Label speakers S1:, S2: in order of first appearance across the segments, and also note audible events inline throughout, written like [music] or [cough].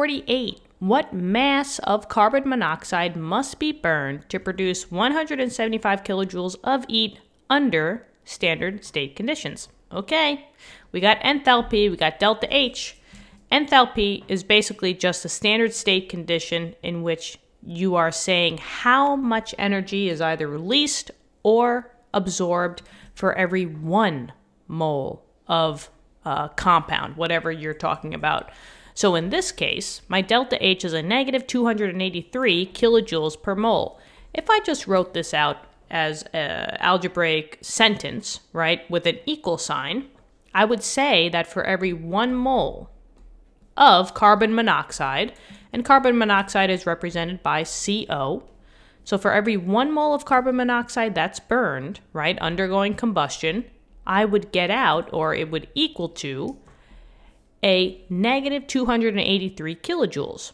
S1: 48. What mass of carbon monoxide must be burned to produce 175 kilojoules of heat under standard state conditions? Okay, we got enthalpy, we got delta H. Enthalpy is basically just a standard state condition in which you are saying how much energy is either released or absorbed for every one mole of uh, compound, whatever you're talking about. So in this case, my delta H is a negative 283 kilojoules per mole. If I just wrote this out as an algebraic sentence, right, with an equal sign, I would say that for every one mole of carbon monoxide, and carbon monoxide is represented by CO. So for every one mole of carbon monoxide that's burned, right, undergoing combustion, I would get out, or it would equal to, a negative 283 kilojoules.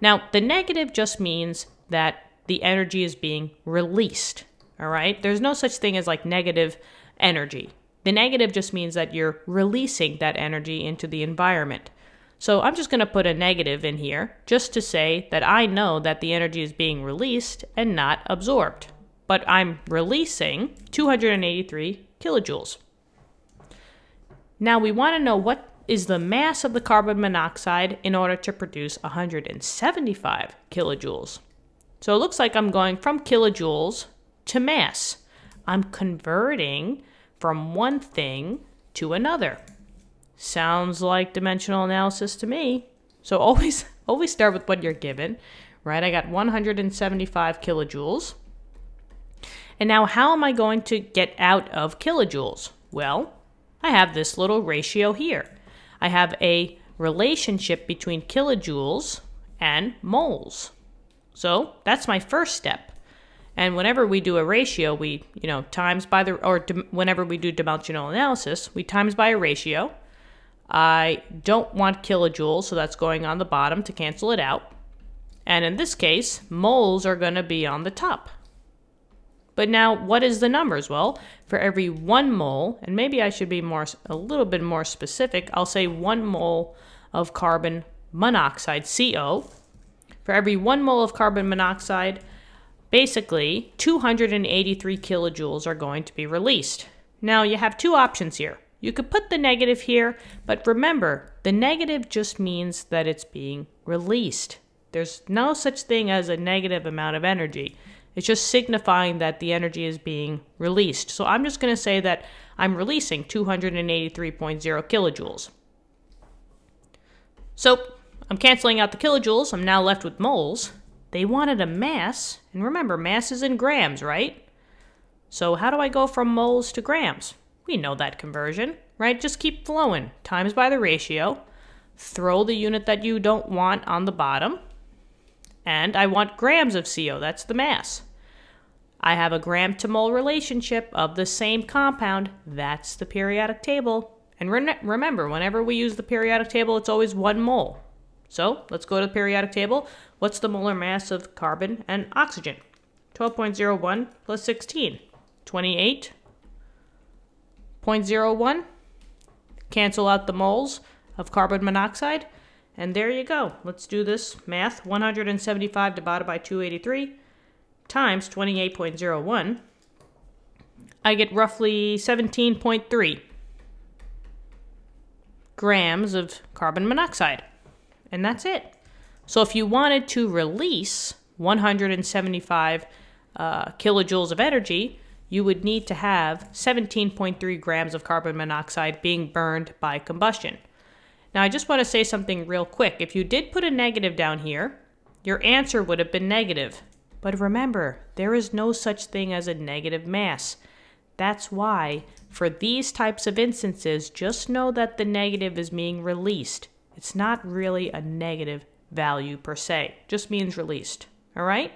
S1: Now, the negative just means that the energy is being released, all right? There's no such thing as like negative energy. The negative just means that you're releasing that energy into the environment. So I'm just going to put a negative in here just to say that I know that the energy is being released and not absorbed. But I'm releasing 283 kilojoules. Now we want to know what is the mass of the carbon monoxide in order to produce 175 kilojoules. So it looks like I'm going from kilojoules to mass. I'm converting from one thing to another. Sounds like dimensional analysis to me. So always [laughs] always start with what you're given, right? I got 175 kilojoules. And now how am I going to get out of kilojoules? Well, I have this little ratio here. I have a relationship between kilojoules and moles. So that's my first step. And whenever we do a ratio, we, you know, times by the, or whenever we do dimensional analysis, we times by a ratio. I don't want kilojoules, so that's going on the bottom to cancel it out. And in this case, moles are going to be on the top. But now, what is the numbers? Well, for every one mole, and maybe I should be more a little bit more specific, I'll say one mole of carbon monoxide, CO. For every one mole of carbon monoxide, basically 283 kilojoules are going to be released. Now, you have two options here. You could put the negative here, but remember, the negative just means that it's being released. There's no such thing as a negative amount of energy. It's just signifying that the energy is being released. So I'm just going to say that I'm releasing 283.0 kilojoules. So I'm canceling out the kilojoules. I'm now left with moles. They wanted a mass, and remember, mass is in grams, right? So how do I go from moles to grams? We know that conversion, right? Just keep flowing. Times by the ratio. Throw the unit that you don't want on the bottom. And I want grams of CO. That's the mass. I have a gram to mole relationship of the same compound. That's the periodic table. And re remember, whenever we use the periodic table, it's always one mole. So let's go to the periodic table. What's the molar mass of carbon and oxygen? 12.01 plus 16. 28. 0.01. Cancel out the moles of carbon monoxide. And there you go. Let's do this math. 175 divided by 283 times 28.01. I get roughly 17.3 grams of carbon monoxide. And that's it. So if you wanted to release 175 uh, kilojoules of energy, you would need to have 17.3 grams of carbon monoxide being burned by combustion. Now, I just want to say something real quick. If you did put a negative down here, your answer would have been negative. But remember, there is no such thing as a negative mass. That's why, for these types of instances, just know that the negative is being released. It's not really a negative value per se, just means released. All right?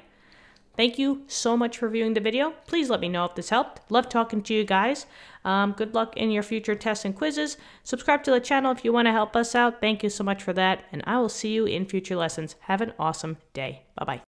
S1: Thank you so much for viewing the video. Please let me know if this helped. Love talking to you guys. Um, good luck in your future tests and quizzes. Subscribe to the channel if you want to help us out. Thank you so much for that, and I will see you in future lessons. Have an awesome day. Bye-bye.